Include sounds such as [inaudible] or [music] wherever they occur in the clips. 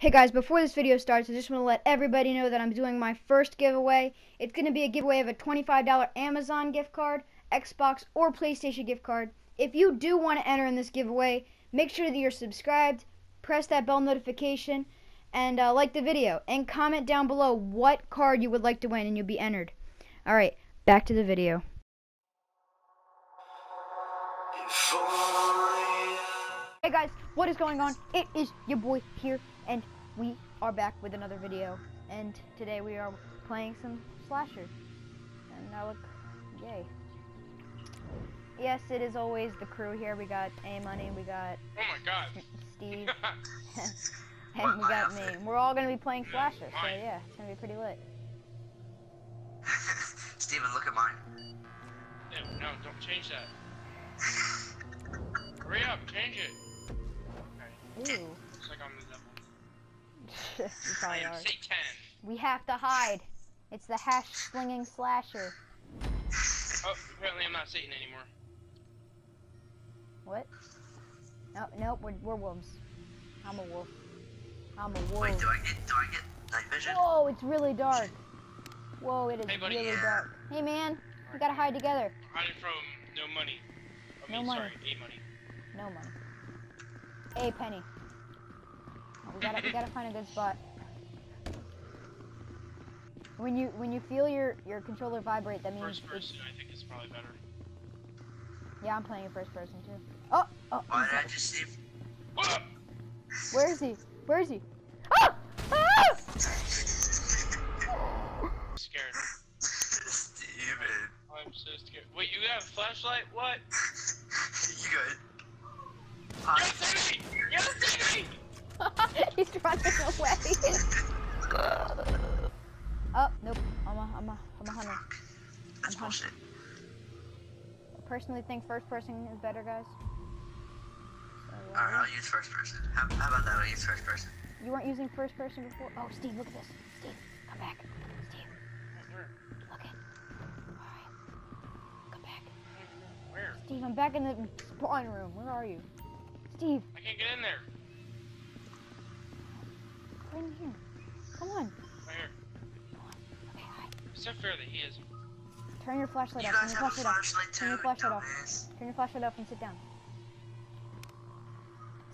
Hey guys, before this video starts, I just want to let everybody know that I'm doing my first giveaway. It's going to be a giveaway of a $25 Amazon gift card, Xbox, or PlayStation gift card. If you do want to enter in this giveaway, make sure that you're subscribed, press that bell notification, and uh, like the video. And comment down below what card you would like to win, and you'll be entered. Alright, back to the video. Hey guys, what is going on? It is your boy here, and we are back with another video. And today we are playing some slasher. And I look, yay. Yes, it is always the crew here. We got A Money, we got Oh my god. Steve, [laughs] [laughs] and we got me. We're all gonna be playing slasher, so yeah, it's gonna be pretty lit. [laughs] Steven, look at mine. Ew, no, don't change that. Hurry up, change it. Okay, Ooh, looks like I'm the devil. I probably am are. Satan. We have to hide. It's the hash slinging slasher. Oh, apparently I'm not Satan anymore. What? No, nope, we're, we're wolves. I'm a wolf. I'm a wolf. Wait, do I get do I get night vision? Whoa, it's really dark. Whoa, it is Hey, buddy. really Yeah. dark. Hey, man, we gotta hide together. Hiding from no money. I No money. sorry, a money. No money. Hey, Penny. We gotta we gotta find a good spot. When you when you feel your your controller vibrate, that means First it's person, I think is probably better. yeah. I'm playing first person too. Oh oh. Why he's did I just see? Where is he? Where is he? Ah! Ah! Scared. [laughs] Steven, I'm so scared. Wait, you have a flashlight? What? Personally think first person is better, guys. So, uh, Alright, I'll use first person. How, how about that? I'll use first person. You weren't using first person before? Oh, Steve, look at this. Steve, come back. Steve, look it. Alright. Come back. Where? Steve, I'm back in the spawn room. Where are you? Steve, I can't get in there. right in here. Come on. Right here. Okay, hi. It's not fair that he is. Turn your flashlight You off. Turn your have flashlight off. flashlight Turn your flashlight off. dumbass. Turn your flashlight off and sit down.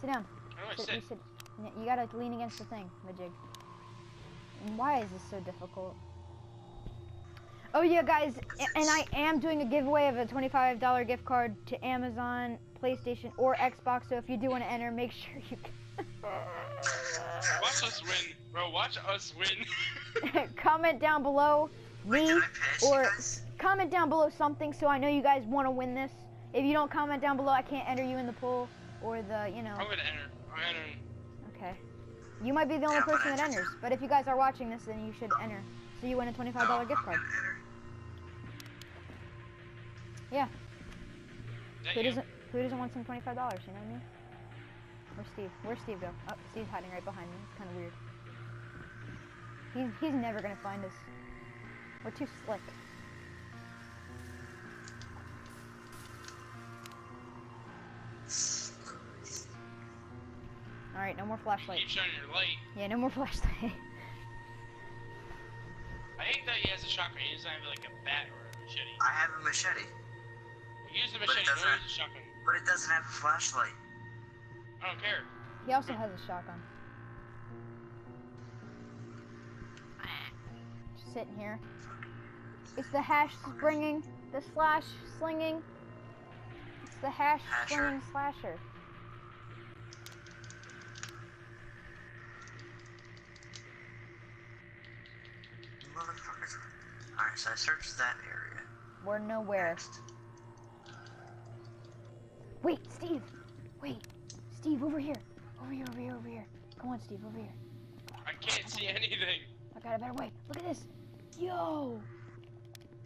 Sit down. I Sit, sit? you, sit. You gotta lean against the thing, the jig. And why is this so difficult? Oh yeah, guys, and I am doing a giveaway of a $25 gift card to Amazon, PlayStation, or Xbox. So if you do want to enter, make [laughs] sure you [laughs] Watch us win, bro. Watch us win. [laughs] comment down below Wait, me did you or guys? Comment down below something so I know you guys want to win this. If you don't comment down below, I can't enter you in the pool or the, you know. I'm gonna enter. I'm entering. Okay. You might be the only Yeah, person that enters, but if you guys are watching this, then you should enter. So you win a $25 No, oh, gift card. gonna enter. Is that Who doesn't who doesn't want some $25, you know what I mean? Where's Steve? Where's Steve go? Oh, Steve's hiding right behind me. It's kind of weird. He's, he's never going to find us. We're too slick. Alright, no more flashlight. Keep shining your light. Yeah, no more [laughs] flashlight. I hate that he has a shotgun. He doesn't have like a bat or a machete. I have a machete, Use the But it machete. Don't doesn't- use the shotgun. but it doesn't have a flashlight. I don't care. He also has a shotgun. Just sitting here. It's the hash springing, the slash slinging. It's the hash Hasher. slinging slasher. Motherfuckers. Alright, so I searched that area. We're nowhere. Next. Wait, Steve. Wait, Steve, over here. Over here, over here, over here. Come on, Steve, over here. I can't see anything. I got a better way. Look at this. Yo.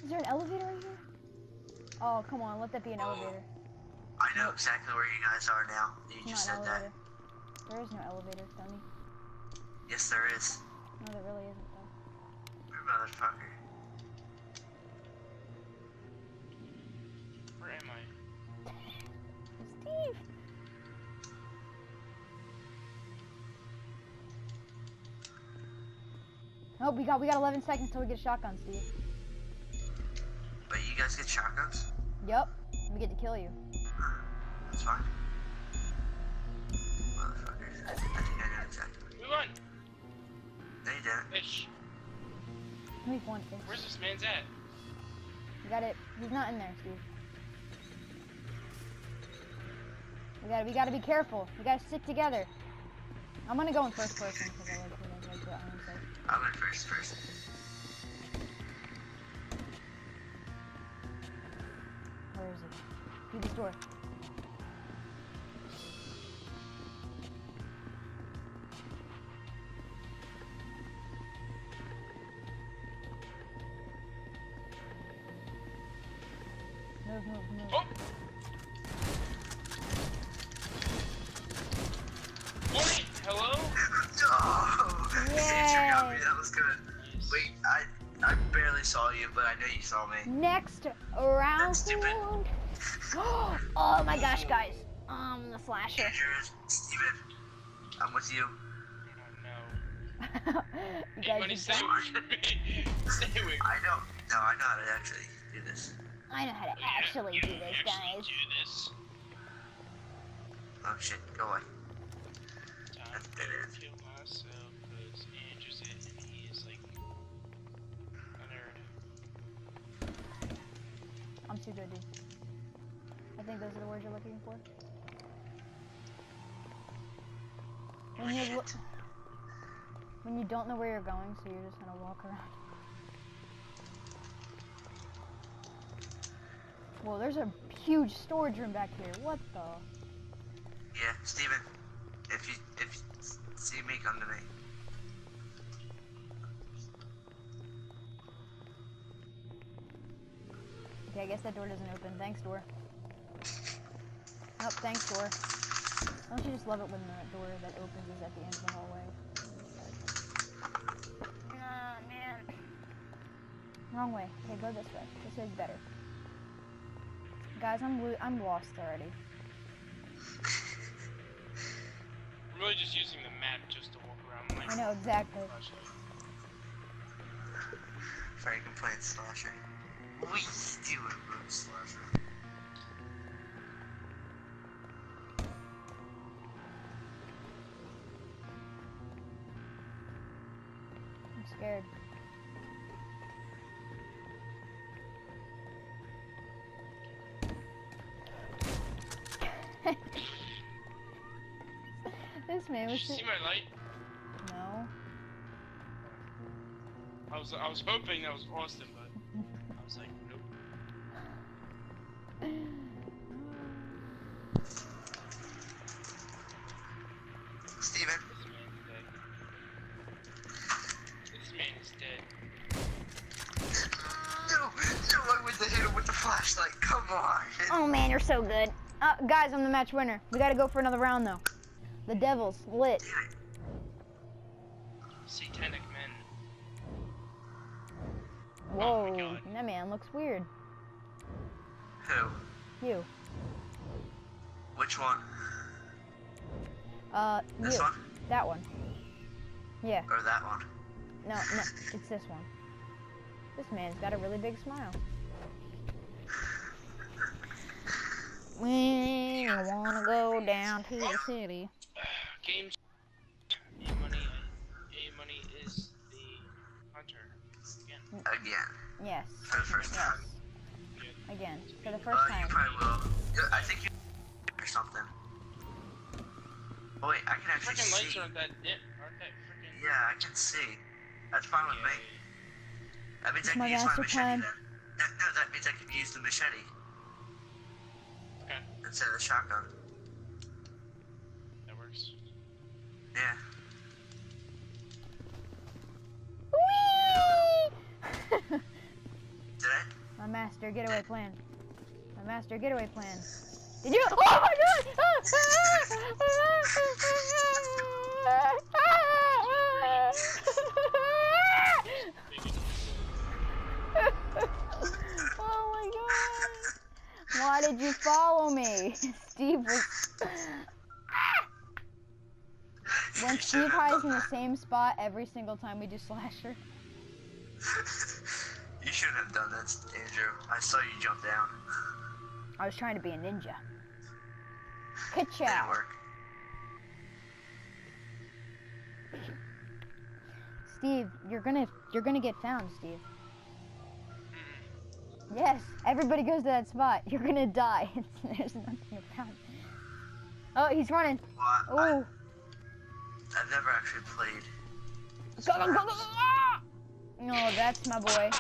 Is there an elevator right here? Oh, come on. Let that be an elevator. I know exactly where you guys are now. You It's just said an that. elevator. There is no elevator, dummy. Yes, there is. No, there really isn't, though. You motherfucker. Nope, we got we got 11 seconds till we get a shotgun, Steve. But you guys get shotguns? Yep, we get to kill you. That's fine. Motherfuckers. I think I, think exactly. Move on. No, you didn't. Fish. We've won this. Where's this man's at? We got it. He's not in there, Steve. We gotta we gotta be careful. We gotta stick together. I'm gonna go in first person because I like to I. I'm in first. Where is it? Through this door. You, but I know you saw me. Next round. That's stupid. [gasps] oh my gosh, guys. Um, the flasher. Andrew, Steven, I'm with you. I don't know. [laughs] you Hey, buddy, guys, [laughs] stay away from me. Stay away from I know. No, I know how to actually do this. I know how to me. actually You do this, actually guys. do this. Oh shit, go away. Time That's to better. 250. I think those are the words you're looking for. When oh, you, when you don't know where you're going, so you're just gonna walk around. Well, there's a huge storage room back here. What the? Yeah, Steven. If you if you see me, come to me. Okay, I guess that door doesn't open. Thanks, door. Nope, thanks, door. Don't you just love it when the door that opens is at the end of the hallway? Oh, man. Wrong way. Okay, go this way. This way's better. Guys, I'm I'm lost already. I'm really just using the map just to walk around. Like, I know exactly. flashlight. Frankenstein slasher. We do a room slasher. I'm scared. [laughs] this man Did was you see my light? no. I was I was hoping that was Austin, but flashlight. Come on. Oh man, you're so good. Uh, guys, I'm the match winner. We gotta go for another round though. The Devils lit. Satanic men. Whoa, Oh that man looks weird. Who? You. Which one? Uh, This you. one That one. Yeah. or that one? No, no, it's this one. This man's got a really big smile. We wanna go down to the city. Games. A money. A money is the hunter. Again. Again, Yes. for the first time. Yes. Again. For the first Uh, you time. probably will. I think you or something. Oh wait, I can actually Freaking lights see. aren't that dim. Aren't that freaking? Yeah, I can see. That's fine with me. That means It's I can my use my machete plan. then. That, no, that means I can use the machete Okay, instead of the shotgun. that works. Yeah. Whee! [laughs] Did I? my master getaway plan. My master getaway plan. Did you? Oh my god! Ah! Ah! Ah! Why did you follow me? [laughs] Steve was. [laughs] Once Steve hides in the same spot every single time we do slasher. you shouldn't have done that, Andrew. I saw you jump down. I was trying to be a ninja. Ka-chow. Steve, you're gonna you're gonna get found, Steve. Yes, everybody goes to that spot. You're gonna die. [laughs] There's nothing to found. Oh, he's running. Well, I, Oh, I've never actually played. go go go go! go! No, that's my boy.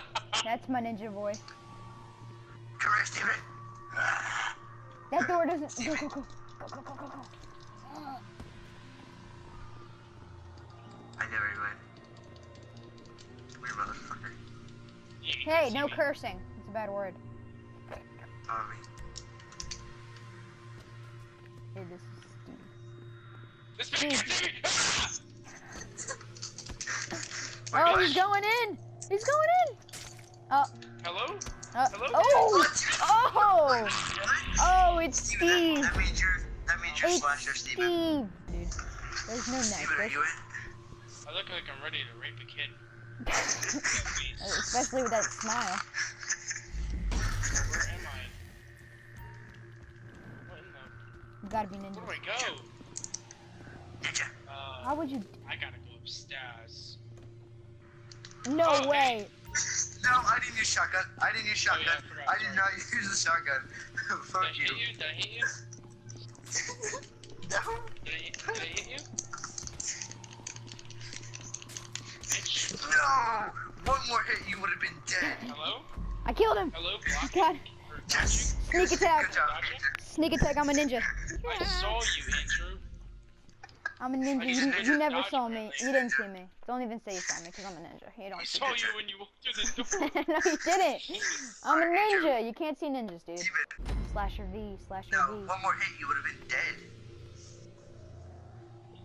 That's my ninja boy. Come here, Steven. That door doesn't. Go go go go go go go go. Ah. I never even. Weird motherfucker. Hey, no cursing. It's a bad word. Follow me. Hey, this is Steve. This man can see me. My Oh, he's going in. He's going in. Oh, Hello? uh, Hello? oh, oh, oh! It's Steve. That, that means you're. That means you're It's slasher, Steve. Steven. Dude, there's no Steven, are next. you in? I look like I'm ready to rape a kid. [laughs] Especially with that smile. You gotta be Where do. I go? Ninja. How Uh, would you? I gotta go upstairs. No Oh, way. [laughs] No, I didn't use shotgun. I didn't use Oh, yeah, I shotgun. I did not [laughs] use the shotgun. [laughs] Did I Fuck hit you. you? Did I hit you? no. Did I, hit- did I hit you? No! One more hit, you would have been dead. Hello? I killed him. Hello? Blocking? God. Yes. Sneak attack. Good job. Dodging? Sneak attack. I'm a ninja. I saw you, Andrew. I'm a ninja. I You, you never saw me. me. You didn't see me. Don't even say you saw me because I'm a ninja. You don't I see saw you when you walked through the door. [laughs] no, you didn't. I'm a ninja. You can't see ninjas, dude. Steven, Slasher V. Slasher no, V. one more hit, you would have been dead.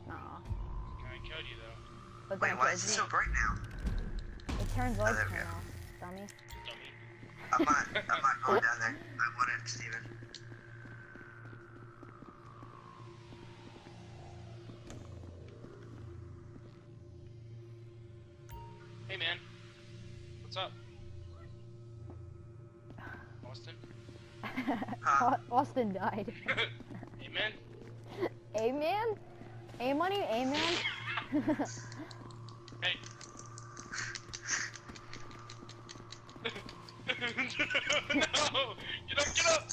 Aw. I killed you though. But Wait, then why it is it kills so me. bright now? It turns oh, lights there we turn off. Dummy. Dummy. I'm not, I'm not going down there. I wouldn't, Steven. Hey man. What's up? Austin? [laughs] Huh? Austin died. [laughs] Amen? Amen? A money? Amen? Hey. [laughs] no! Get up, get up!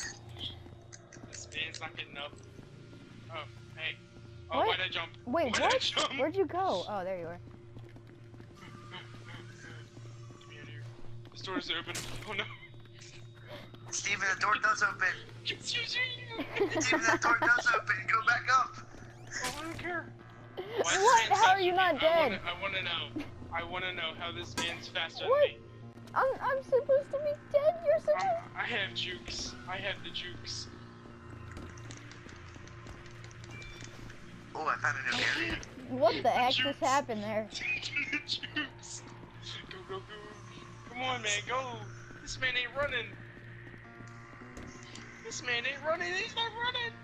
This man's not getting up. Oh, hey. Oh, What? why'd I jump? Wait, Why'd I what? jump? Where'd you go? Oh, there you are. Here. This door's open. Oh no. Steven, the door does open. Excuse you! Steven, that door does open. Go back up. Oh, I don't care. Why is What? How are you not dead? I wanna, know. I wanna know how this man's faster What? than me. I'm, I'm supposed to be dead. You're supposed I, I have jukes. I have the jukes. Oh, I found a new area. What the heck Juice. just happened there? Come on, man, go. This man ain't running. This man ain't running. He's not running.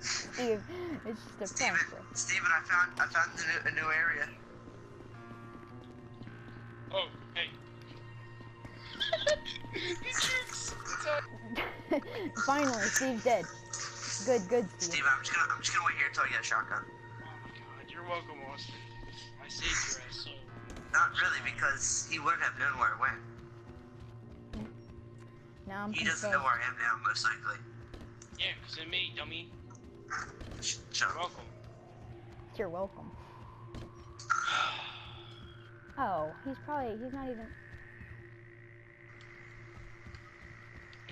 Steve, it's just a Steven, prank. Steven, I found, I found a new, a new area. Oh, hey. [laughs] the jukes. [laughs] Finally, Steve's dead. Good, good, Steve. Steven, I'm just gonna, I'm just gonna wait here until I get a shotgun. Oh my god, you're welcome, Austin. I saved your ass. So. Not really, because he wouldn't have known where I went. Now I'm He doesn't know where I am now, most likely. Yeah, cause of me, dummy. Sh- You're welcome. You're welcome. [sighs] Oh, he's probably, he's not even.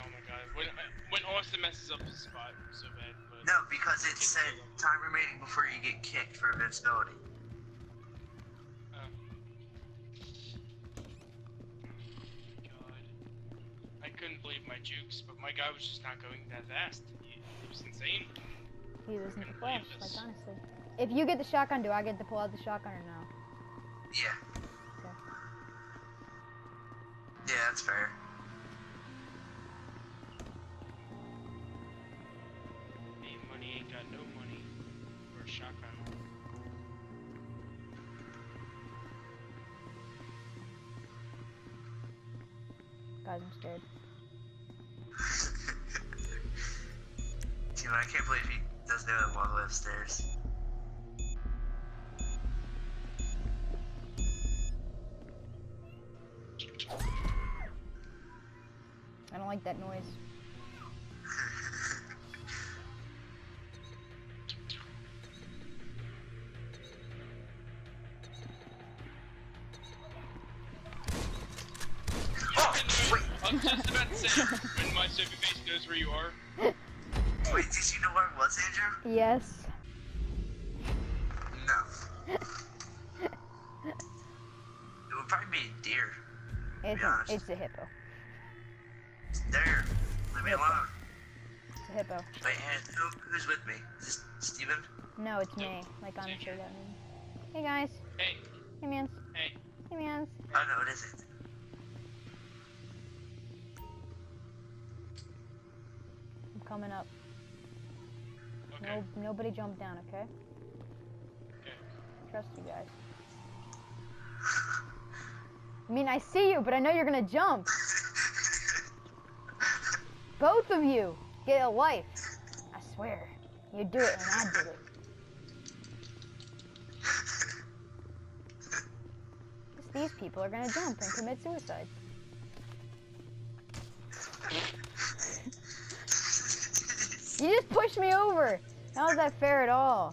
Oh my god. When, when Austin messes up his spot so bad, but No, because it said time remaining before you get kicked for invincibility. believe my jukes, but my guy was just not going that fast. He, was insane. He was in the flesh, like honestly. If you get the shotgun, do I get to pull out the shotgun or no? Yeah. Okay. Yeah, that's fair. Money ain't got no money for a shotgun. Guys, I'm scared. Dude, I can't believe he doesn't know I'm all the way upstairs. I don't like that noise. oh, [laughs] I was just about to say, when my soapy face knows where you are. [laughs] wait, did you know where it was, Andrew? Yes. No. [laughs] It would probably be a deer. It's Be a, it's a hippo. There. Leave me Yes. alone. It's a hippo. Wait, and who, who's with me? Is this Steven? No, it's me. Like I'm sure that means. Hey guys. Hey, Hey mans. hey. Hey mans. Oh no, it isn't. I'm coming up. No, nobody jump down, okay? Okay. Trust you guys. I mean, I see you, but I know you're gonna jump. Both of you get a life. I swear. You do it and I do it. These people are gonna jump and commit suicide. You just pushed me over. How is that fair at all?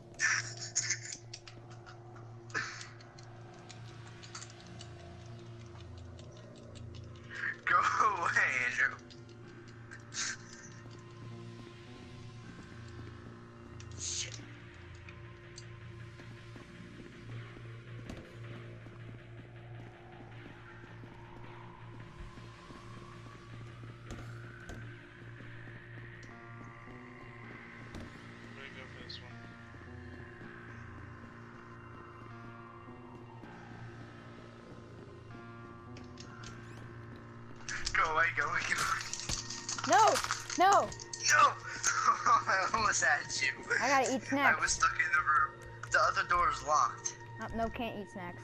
Go away, go away, go away. No! No! No! I almost had you. I gotta eat snacks. I was stuck in the room. The other door is locked. Oh, no, can't eat snacks.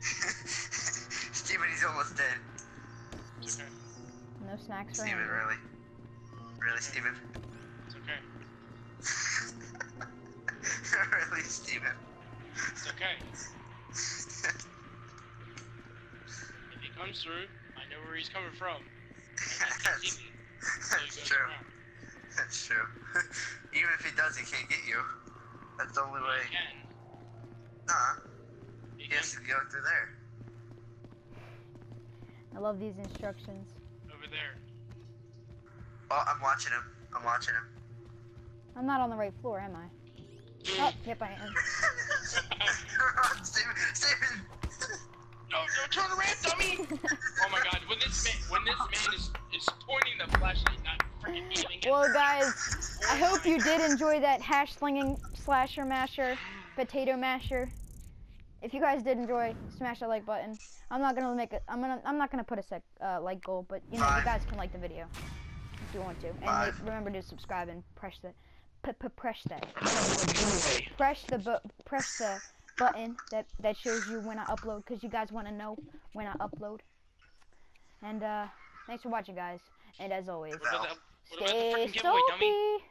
[laughs] Steven, he's almost dead. It's okay. No snacks for Steven, him. really? Really, Steven? It's okay. [laughs] really, Steven? It's okay. [laughs] If he comes through, I know where he's coming from. And he can see me. So he That's true. around. That's true. [laughs] Even if he does, he can't get you. That's the only way. He can. Nah, He he can. has to go through there. I love these instructions. Over there. Oh, I'm watching him. I'm watching him. I'm not on the right floor, am I? [laughs] Oh, yep, I am. [laughs] Steven, Steven! No, no, turn around, dummy! [laughs] oh my god, when this man, when this man is, is pointing the flashlight, not freaking aiming it. Well, guys, I hope you did enjoy that hash slinging slasher masher, potato masher. If you guys did enjoy, smash that like button. I'm not gonna make it. I'm gonna. I'm not gonna put a sec uh, like goal, but you know, you guys can like the video if you want to, and Five. remember to subscribe and press the, p- p- press that, press the bu- press the button that that shows you when I upload, cause you guys want to know when I upload. And uh, thanks for watching, guys. And as always, What about, that, what about the stay salty.